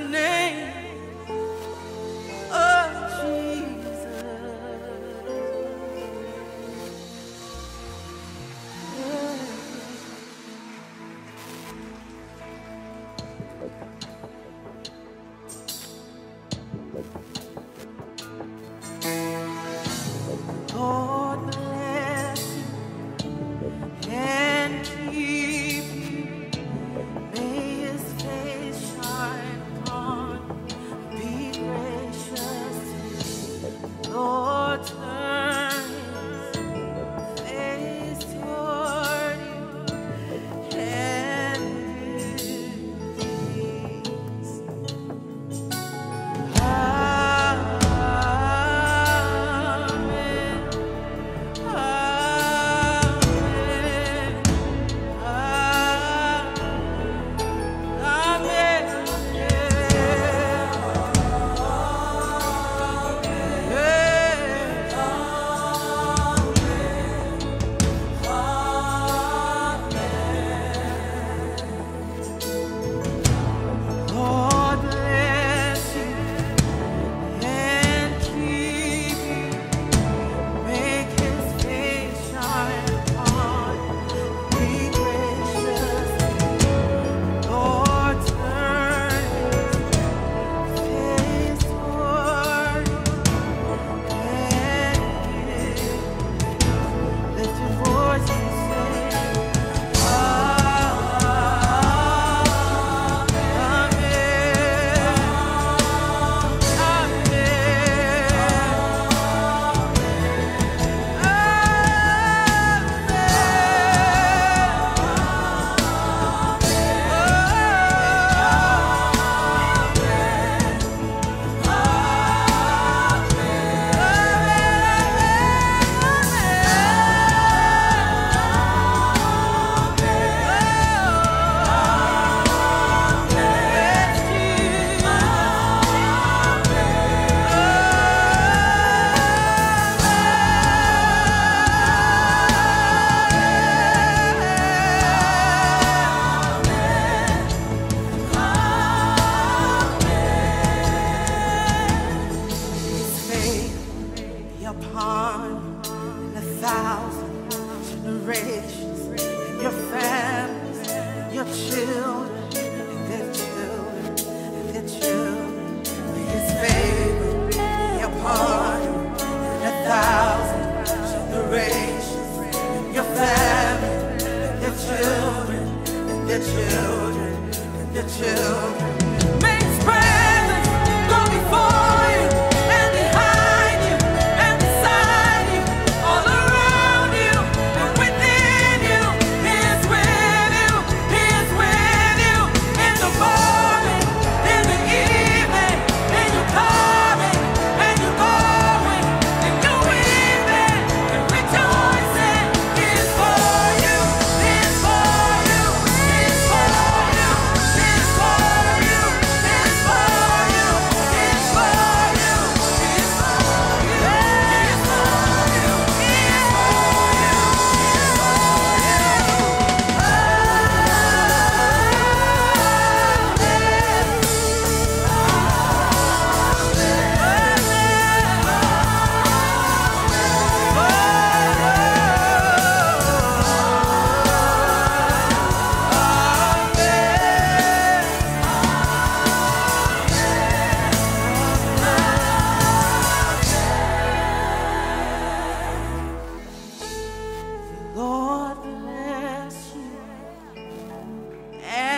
the name.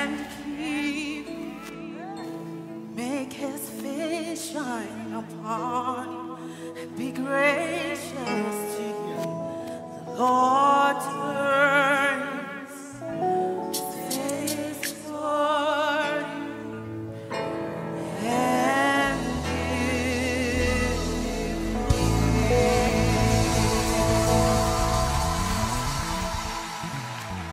Amen.